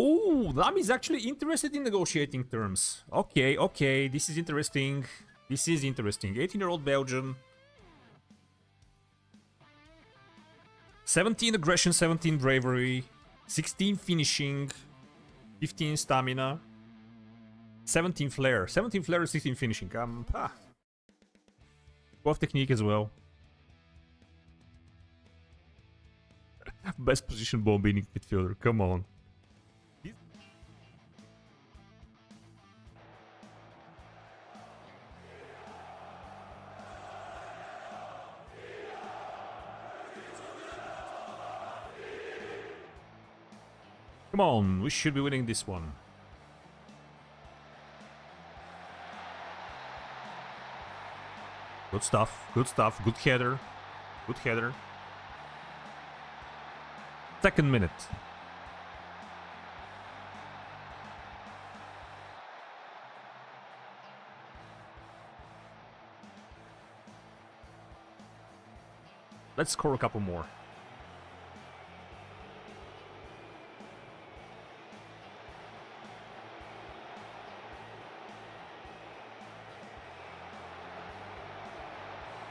Oh, Lamy is actually interested in negotiating terms. Okay, okay, this is interesting. This is interesting. 18-year-old Belgian. 17 aggression, 17 bravery, 16 finishing, 15 stamina, 17 flair. 17 flair, 16 finishing. Um, ah. 12 technique as well. Best position bomb being midfielder. Come on. Come on, we should be winning this one. Good stuff, good stuff, good header, good header. Second minute. Let's score a couple more.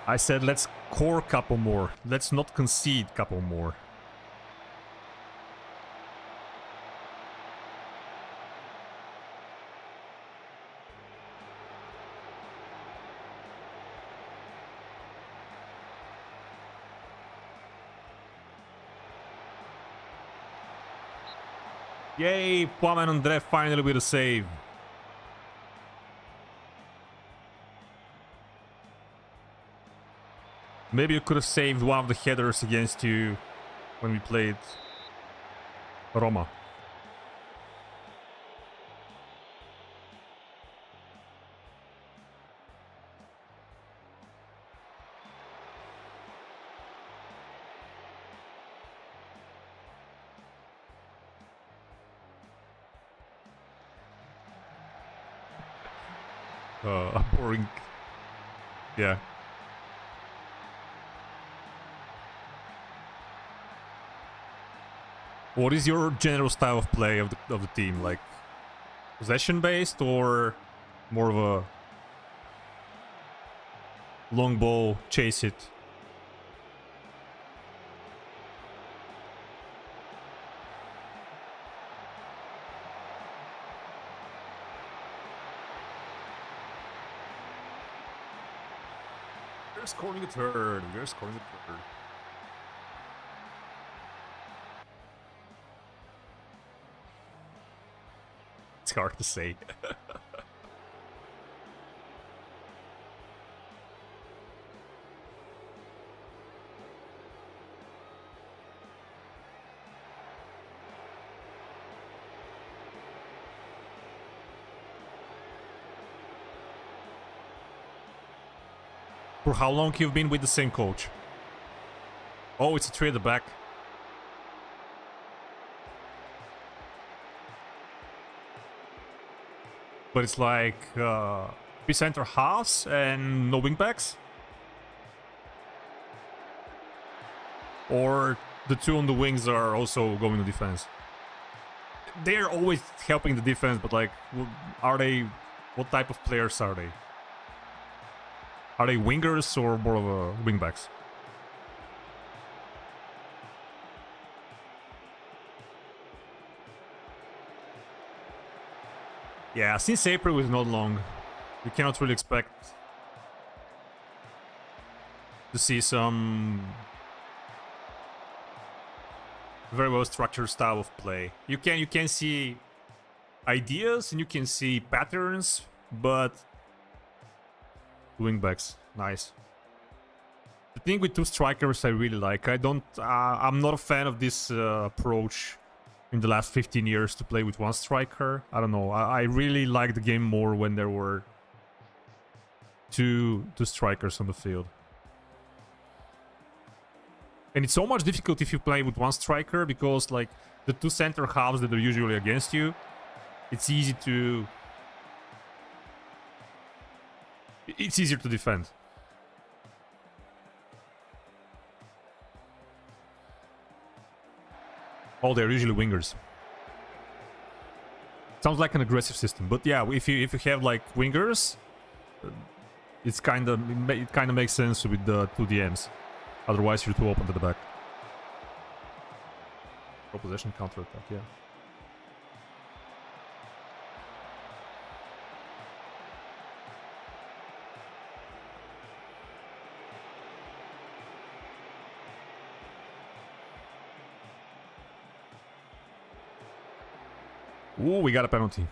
I said let's core couple more. Let's not concede couple more. Yay, and Andre finally with a save. Maybe you could have saved one of the headers against you when we played Roma. Uh, boring. Yeah. What is your general style of play of the of the team? Like possession based or more of a long ball, chase it? They're scoring a third. They're scoring a third. Hard to say. For how long you've been with the same coach? Oh, it's a three at the back. But it's like uh, center halves and no wingbacks? Or the two on the wings are also going to defense? They're always helping the defense, but like, are they... What type of players are they? Are they wingers or more of a wingbacks? Yeah, since April is not long, you cannot really expect to see some very well structured style of play. You can you can see ideas and you can see patterns, but wingbacks, nice. The thing with two strikers I really like. I don't. Uh, I'm not a fan of this uh, approach in the last 15 years to play with one striker. I don't know. I, I really like the game more when there were two two strikers on the field. And it's so much difficult if you play with one striker because like the two center halves that are usually against you, it's easy to it's easier to defend. Oh, they're usually wingers. Sounds like an aggressive system, but yeah, if you if you have like wingers, uh, it's kind of it kind of makes sense with the two DMs. Otherwise, you're too open to the back. Proposition counter attack, yeah. Ooh, we got a penalty.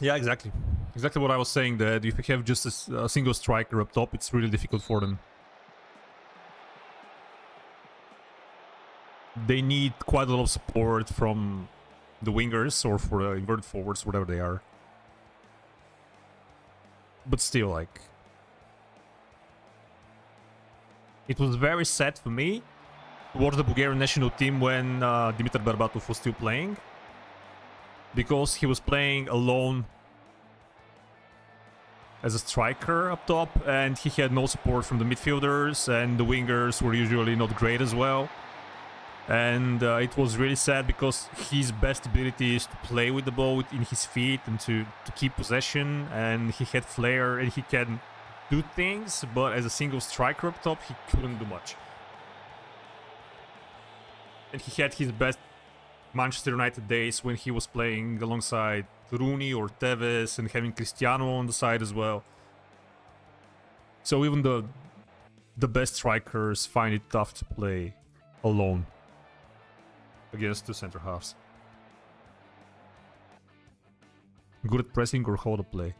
Yeah, exactly. Exactly what I was saying, that if you have just a, a single striker up top, it's really difficult for them. They need quite a lot of support from the wingers or for uh, inverted forwards, whatever they are. But still, like, It was very sad for me towards the Bulgarian national team when uh, Dimitar Berbatov was still playing. Because he was playing alone as a striker up top and he had no support from the midfielders and the wingers were usually not great as well. And uh, it was really sad because his best ability is to play with the ball in his feet and to, to keep possession and he had flair and he can do things, but as a single striker up top, he couldn't do much. And he had his best Manchester United days when he was playing alongside Rooney or Tevez and having Cristiano on the side as well. So even the the best strikers find it tough to play alone against the center halves. Good at pressing or hold a play.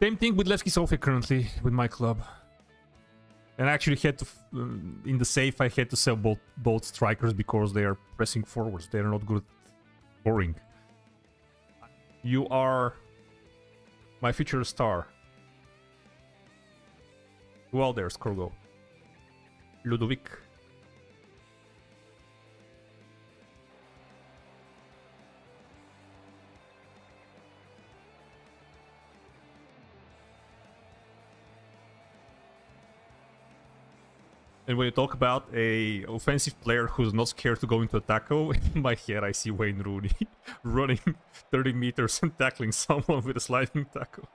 Same thing with Levski Sofia currently with my club. And I actually had to, uh, in the safe, I had to sell both both strikers because they are pressing forwards. They are not good scoring. You are my future star. Well, there's Korgo. Ludovic. And when you talk about a offensive player who's not scared to go into a tackle, in my head I see Wayne Rooney running 30 meters and tackling someone with a sliding tackle.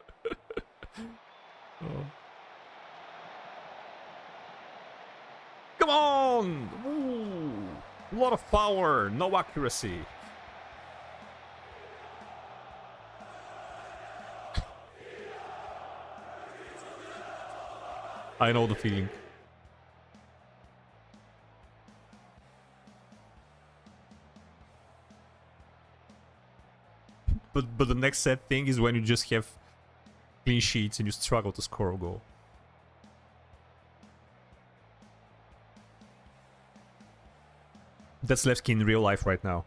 oh. Come on! Ooh, a lot of power, no accuracy. I know the feeling. But but the next sad thing is when you just have clean sheets and you struggle to score a goal. That's Levski in real life right now.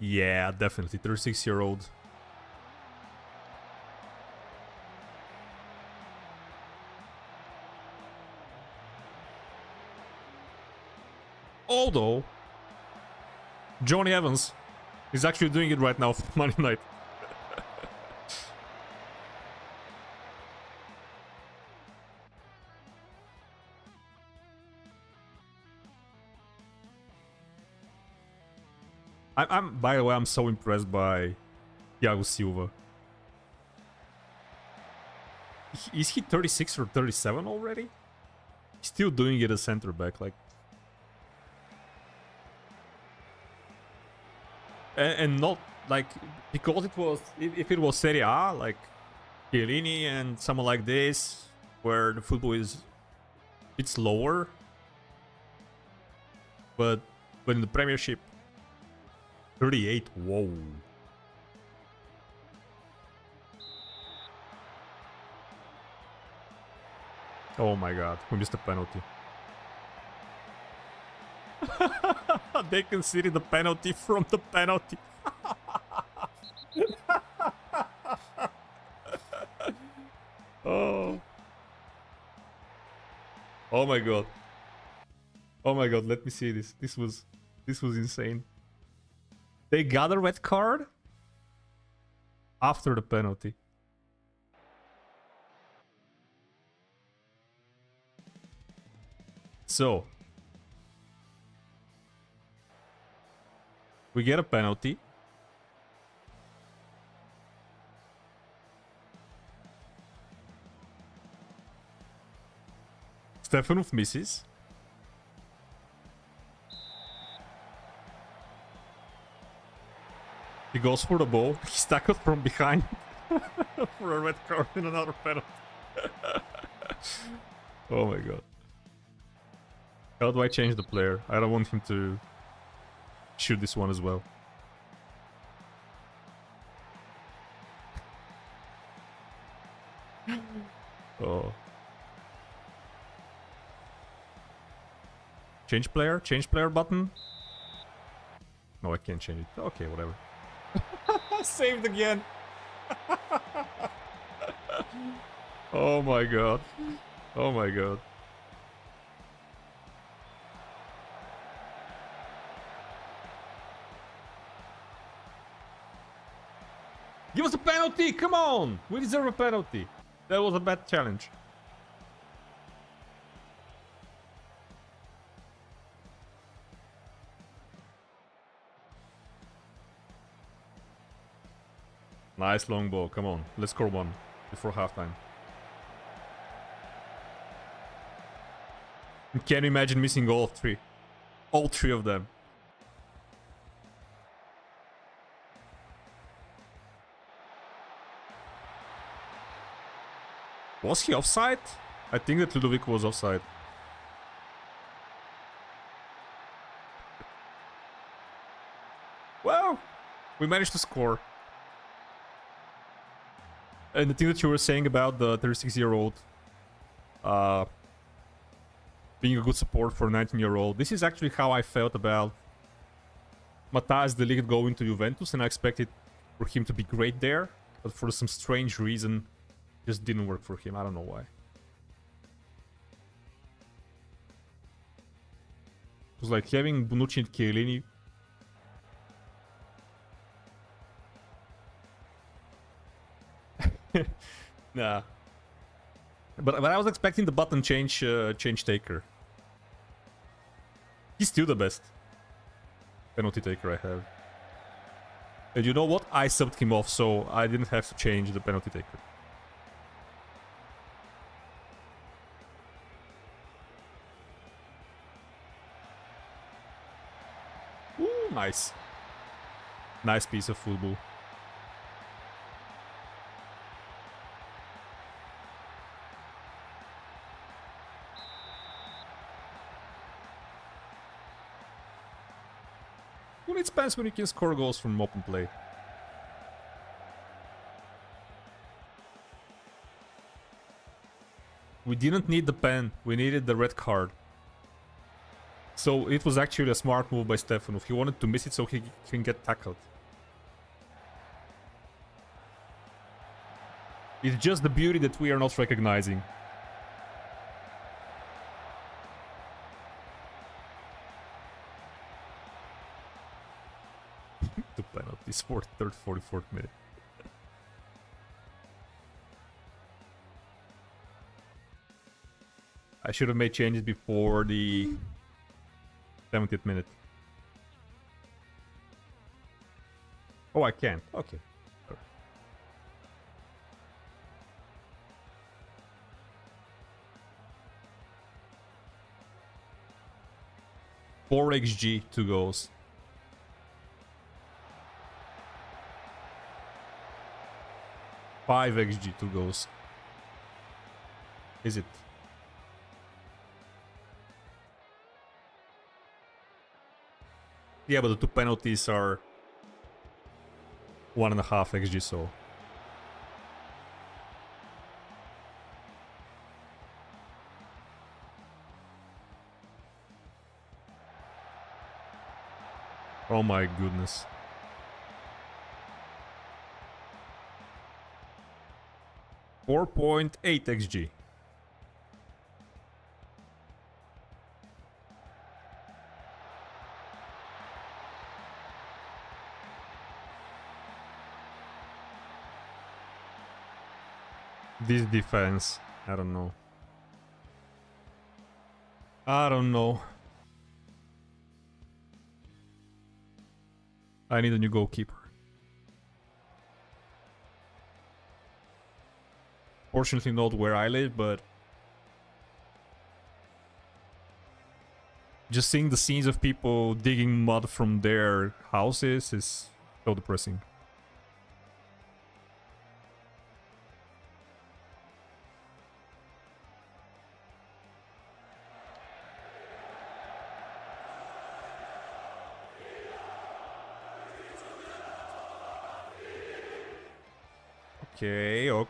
Yeah, definitely. 36 year old. Although, Jonny Evans is actually doing it right now for Man United. I'm, I'm, by the way, I'm so impressed by Thiago Silva. Is he 36 or 37 already? He's still doing it as center back, like and, and not like because it was if, it was Serie A like Chiellini and someone like this where the football is a bit slower but but in the Premiership 38 whoa Oh my god, we missed a penalty. they consider the penalty from the penalty. oh. Oh my god. Oh my god, let me see this. This was This was insane. They got a red card after the penalty. So, we get a penalty. Stefanov misses. He goes for the ball. He's tackled from behind for a red card and another penalty. oh my god. How do I change the player? I don't want him to shoot this one as well. oh. Change player? Change player button? No, I can't change it. Okay, whatever. Saved again. oh my god. Oh my god. Penalty! Come on! We deserve a penalty. That was a bad challenge. Nice long ball. Come on. Let's score one before halftime. Can you imagine missing all three? All three of them. Was he offside? I think that Ludovic was offside. Well, we managed to score. And the thing that you were saying about the 36-year-old uh, being a good support for a 19-year-old, this is actually how I felt about Matthijs de Ligt going to Juventus, and I expected for him to be great there, but for some strange reason, just didn't work for him. I don't know why. It was like having Bonucci and Chiellini nah. But, but I was expecting the button change uh, change taker. He's still the best penalty taker I have. And you know what? I subbed him off, so I didn't have to change the penalty taker. Nice. Nice piece of football. It depends when you can score goals from open play. We didn't need the pen, we needed the red card. So it was actually a smart move by Stefanov. He wanted to miss it so he can get tackled. It's just the beauty that we are not recognizing. the penalties for third 44th minute. I should have made changes before the 70th minute. Oh, I can't. Okay. Four XG, two goals. 5 xg two goals. Is it? Yeah, but the two penalties are one and a half xg, so. Oh my goodness. 4.8 xg. This defense, I don't know. I don't know. I need a new goalkeeper. Fortunately not where I live, but... Just seeing the scenes of people digging mud from their houses is so depressing.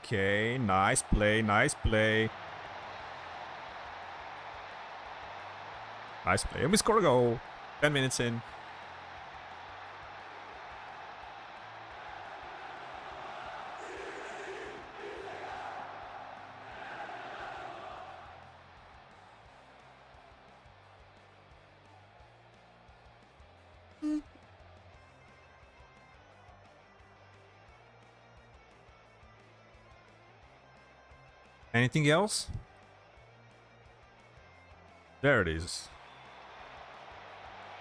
Okay. Nice play, nice play. Nice play. And we score a goal. 10 minutes in. Anything else? There it is.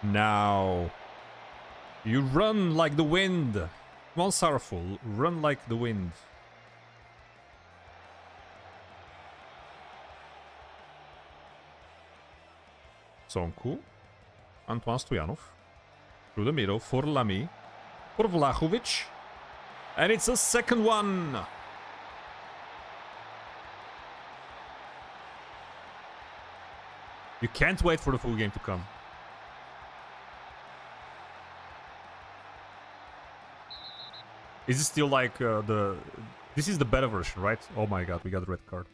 Now, you run like the wind. Come on, Sorrowful, run like the wind. Sonku. Antoine Stoyanov. Through the middle for Lamy. For Vlahovic. And it's a second one. You can't wait for the full game to come. Is it still like uh, the... This is the better version, right? Oh my god, we got a red card.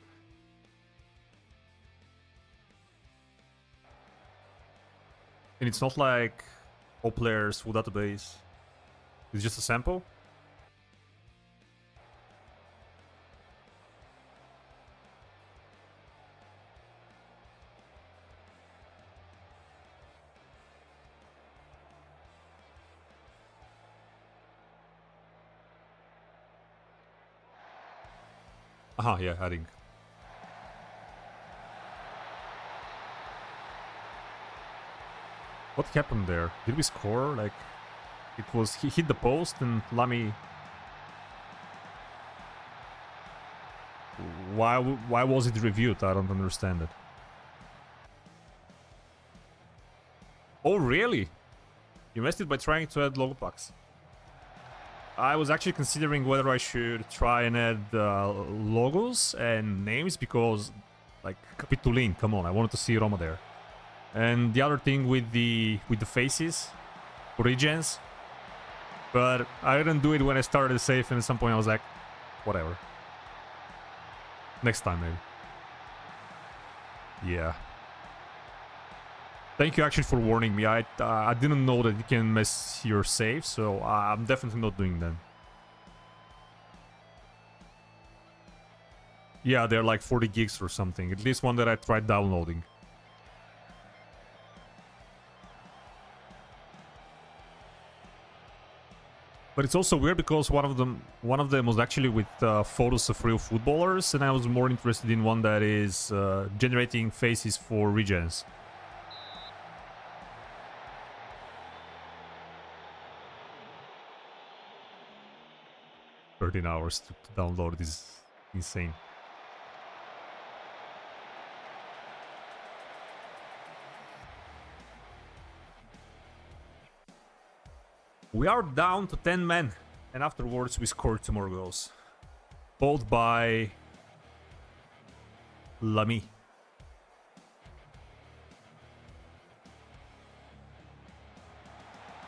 And it's not like all players, full database. It's just a sample? Aha, yeah, adding. What happened there? Did we score? Like, it was he hit the post and Lamy. Why why was it reviewed? I don't understand it. Oh really? You missed it by trying to add logo packs. I was actually considering whether I should try and add uh, logos and names because, like, Capitulin, come on, I wanted to see Roma there. And the other thing with the with the faces, origins, but I didn't do it when I started the save, and at some point I was like, whatever. Next time, maybe. Yeah. Thank you actually for warning me. I uh, I didn't know that you can mess your save, so I'm definitely not doing that. Yeah, they're like 40 gigs or something. At least one that I tried downloading. But it's also weird because one of them one of them was actually with uh, photos of real footballers, and I was more interested in one that is uh, generating faces for regens. 13 hours to, to download this insane. We are down to 10 men, and afterwards we scored two more goals. Both by Lamy.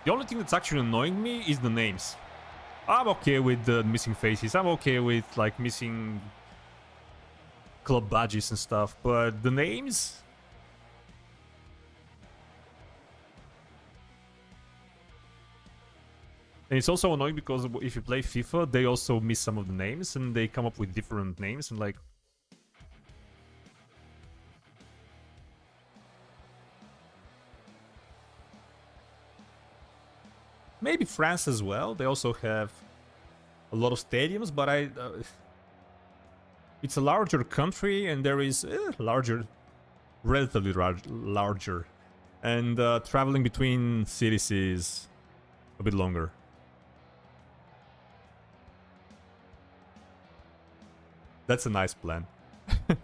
The only thing that's actually annoying me is the names. I'm okay with the missing faces. I'm okay with like missing club badges and stuff, but the names. And it's also annoying because if you play FIFA, they also miss some of the names and they come up with different names and like Maybe France as well. They also have a lot of stadiums, but I... Uh, It's a larger country and there is eh, larger, relatively large, larger. And uh, traveling between cities is a bit longer. That's a nice plan.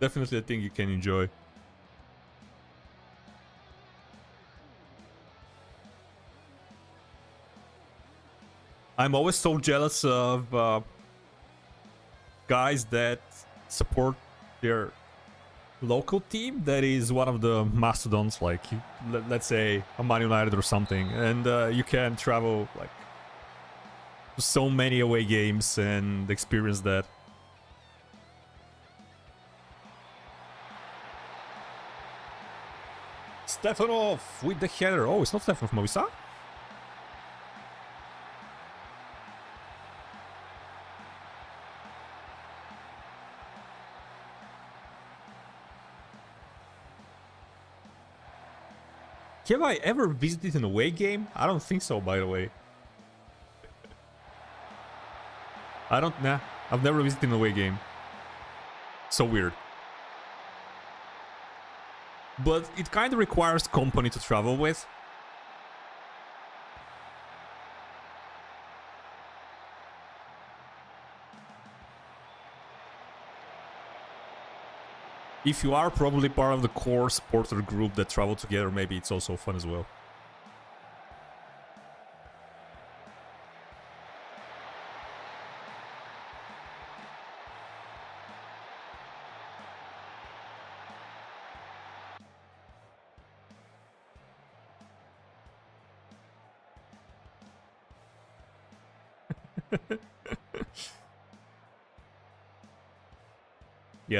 Definitely a thing you can enjoy. I'm always so jealous of uh, guys that support their local team that is one of the mastodons, like let, us say a Man United or something, and uh, you can travel like so many away games and experience that. Stefanov with the header. Oh, it's not Stefanov Moisa? Have I ever visited an away game? I don't think so, by the way. I don't, nah. I've never visited an away game. So weird. But it kind of requires company to travel with. If you are probably part of the core supporter group that travel together, maybe it's also fun as well.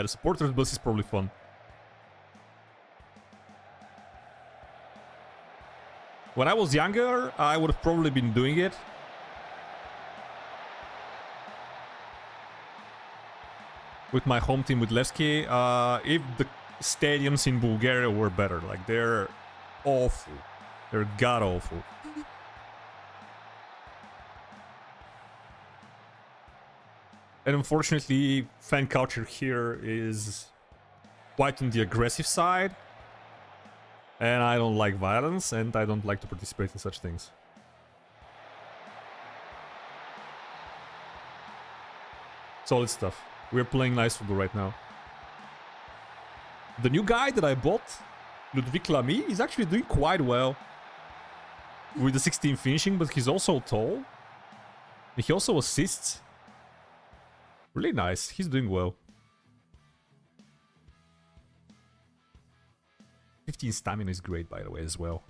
The supporters bus is probably fun. When I was younger, I would have probably been doing it. With my home team with Levski, uh, if the stadiums in Bulgaria were better. Like, they're awful. They're god-awful. And unfortunately, fan culture here is quite on the aggressive side. And I don't like violence, and I don't like to participate in such things. Solid stuff. We're playing nice football right now. The new guy that I bought, Ludwig Lamy, is actually doing quite well. With the 16 finishing, but he's also tall. He also assists. Really nice. He's doing well. 15 stamina is great, by the way, as well.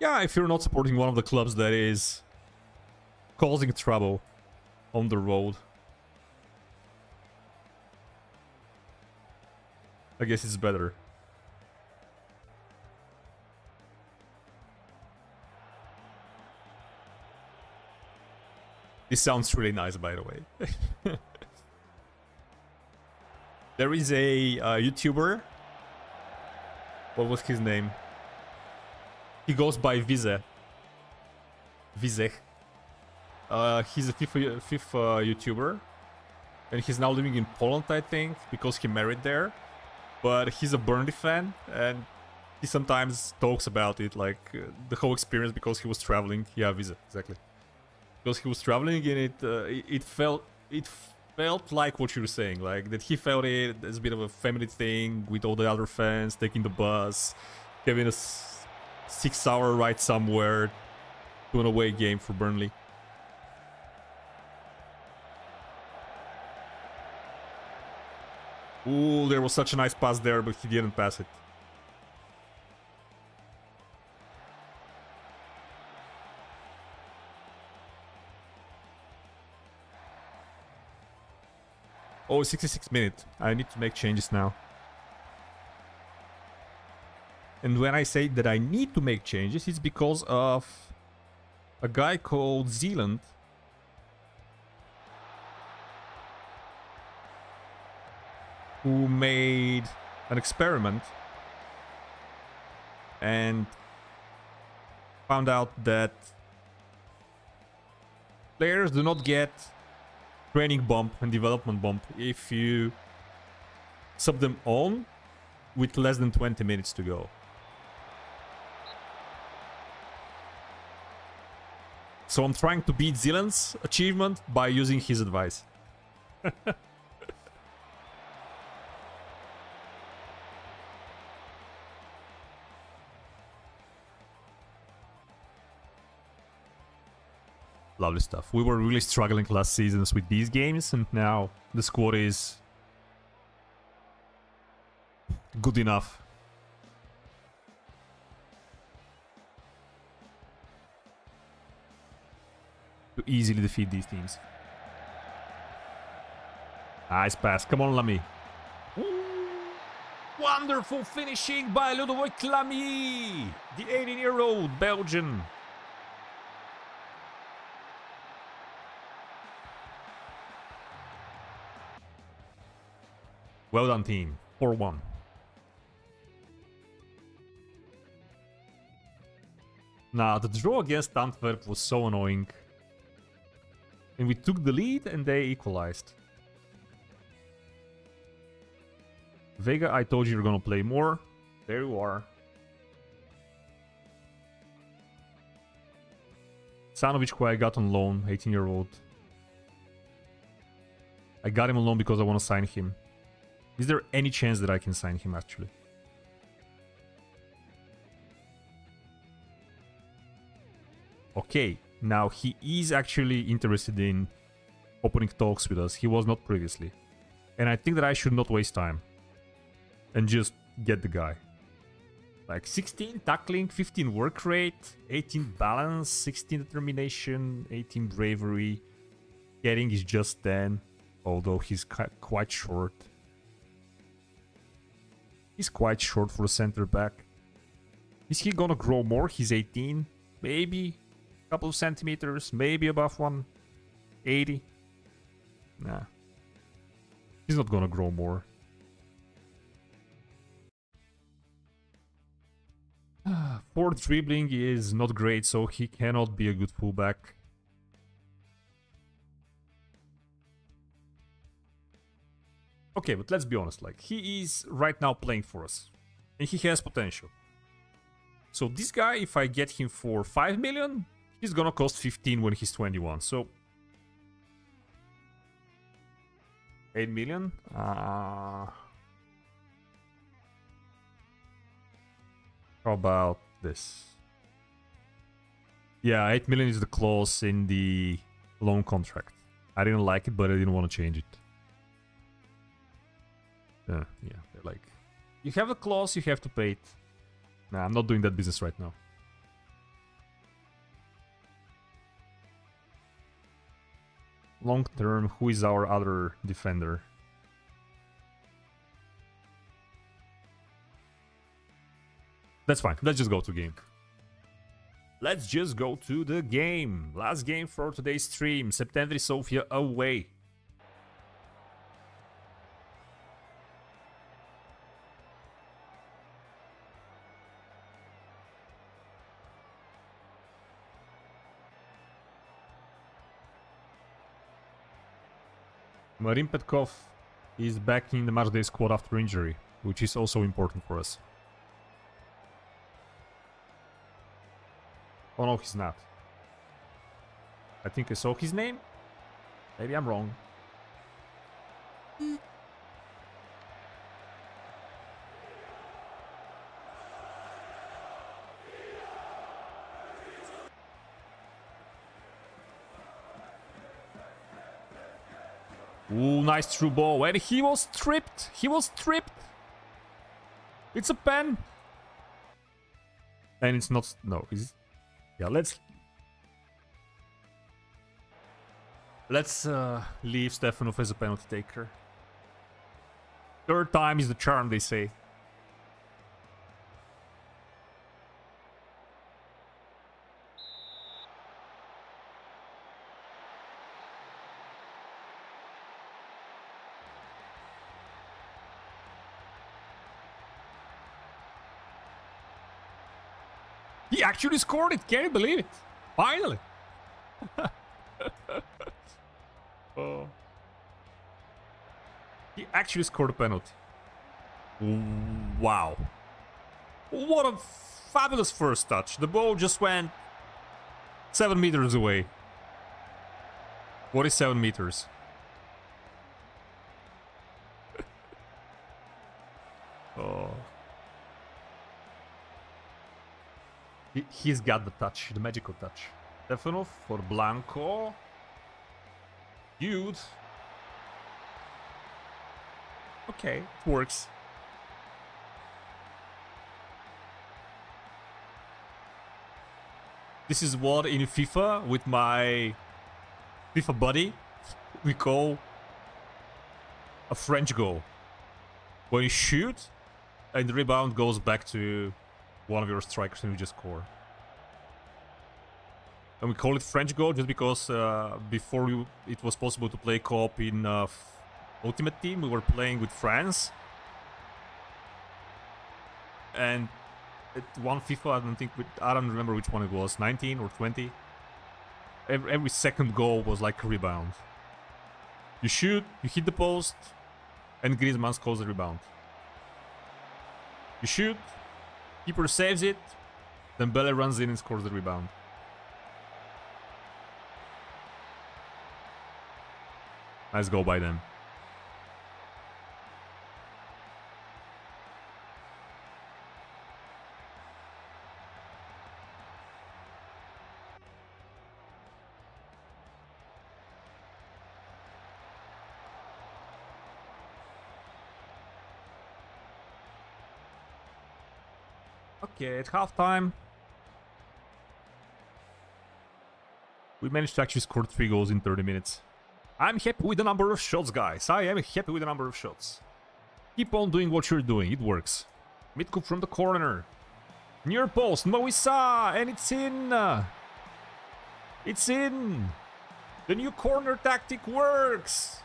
Yeah, if you're not supporting one of the clubs that is causing trouble on the road, I guess it's better. This sounds really nice, by the way. there is a uh, YouTuber. What was his name? He goes by Vize. Vize. Uh, he's a FIFA, FIFA YouTuber. And he's now living in Poland, I think, because he married there but he's a Burnley fan and he sometimes talks about it like uh, the whole experience because he was traveling. Yeah visa exactly. Because he was traveling and it uh, it felt it felt like what you were saying like that he felt it as a bit of a family thing with all the other fans taking the bus having a six hour ride somewhere to an away game for Burnley Ooh, there was such a nice pass there, but he didn't pass it. Oh, 66 minutes. I need to make changes now. And when I say that I need to make changes, it's because of a guy called Zealand who made an experiment and found out that players do not get training bump and development bump if you sub them on with less than 20 minutes to go. So I'm trying to beat Zealand's achievement by using his advice. Lovely stuff. We were really struggling last seasons with these games, and now the squad is good enough. To easily defeat these teams. Nice pass. Come on, Lamy. Wonderful finishing by Ludovic Lamy, the 18-year-old Belgian. Well done, team. 4-1. Nah, the draw against Antwerp was so annoying. And we took the lead and they equalized. Vega, I told you you're gonna play more. There you are. Sanovic, who I got on loan, 18 year old. I got him on loan because I want to sign him. Is there any chance that I can sign him actually? Okay, now he is actually interested in opening talks with us. He was not previously. And I think that I should not waste time. And just get the guy. Like 16 tackling, 15 work rate, 18 balance, 16 determination, 18 bravery. Getting is just 10, although he's quite short. He's quite short for a center back. Is he gonna grow more? He's 18. Maybe a couple of centimeters. Maybe above 180. Nah. He's not gonna grow more. For dribbling is not great, so he cannot be a good fullback. Okay, but let's be honest, like, he is right now playing for us. And he has potential. So this guy, if I get him for 5 million, he's gonna cost 15 when he's 21, so... 8 million? Uh... How about this? Yeah, 8 million is the clause in the loan contract. I didn't like it, but I didn't want to change it. Uh, yeah, they're like, you have a clause, you have to pay it. Nah, I'm not doing that business right now. Long term, who is our other defender? That's fine. Let's just go to game. Let's just go to the game. Last game for today's stream. Septemvri Sofia away. Marin Petkov is back in the matchday squad after injury, which is also important for us. Oh no, he's not. I think I saw his name. Maybe I'm wrong. Nice through ball. And he was tripped. He was tripped. It's a pen. And it's not... No, is Yeah, let's... Let's uh, leave Stefanov as a penalty taker. Third time is the charm, they say. Actually scored it. Can you believe it? Finally. oh. He actually scored a penalty. Wow. What a fabulous first touch. The ball just went seven meters away. What is seven meters? He, he's got the touch, the magical touch. Stefanov for Blanco. Youth. Okay, it works. This is what in FIFA with my FIFA buddy we call a French goal. When you shoot and the rebound goes back to one of your strikers and you just score. And we call it French goal just because uh, before you, it was possible to play co-op in uh, Ultimate Team, we were playing with France. And at one FIFA, I don't think, I don't remember which one it was, 19 or 20. Every, every second goal was like a rebound. You shoot, you hit the post, and Griezmann scores a rebound. You shoot, keeper saves it, then Bele runs in and scores the rebound. Nice goal by them. Okay, it's halftime. We managed to actually score three goals in 30 minutes. I'm happy with the number of shots, guys. I am happy with the number of shots. Keep on doing what you're doing. It works. Midcoop from the corner. Near post. Moisa. And it's in. It's in. The new corner tactic works.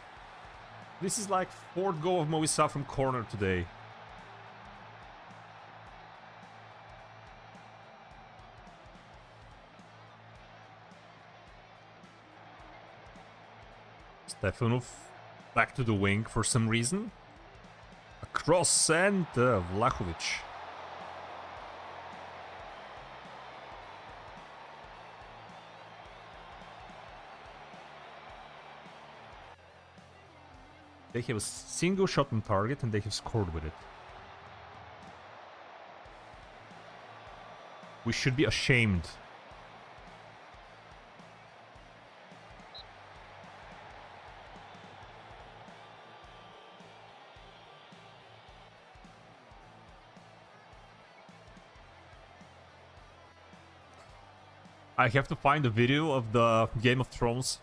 This is like fourth goal of Moisa from corner today. Stefanov back to the wing for some reason. Across and uh, Vlahovic. They have a single shot on target and they have scored with it. We should be ashamed I have to find a video of the Game of Thrones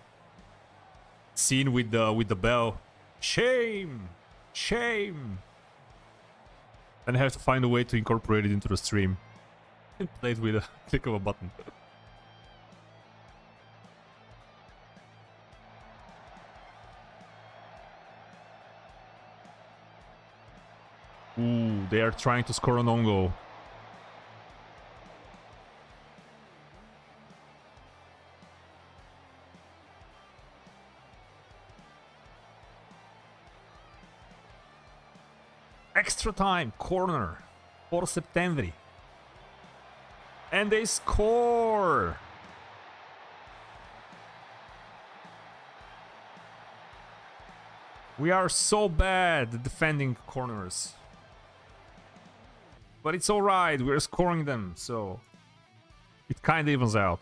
scene with the with the bell. Shame! Shame! And I have to find a way to incorporate it into the stream. And play it with a click of a button. Ooh, they are trying to score an own goal. Extra time, corner, for Septemvri. And they score! We are so bad defending corners. But it's alright, we're scoring them, so it kinda evens out.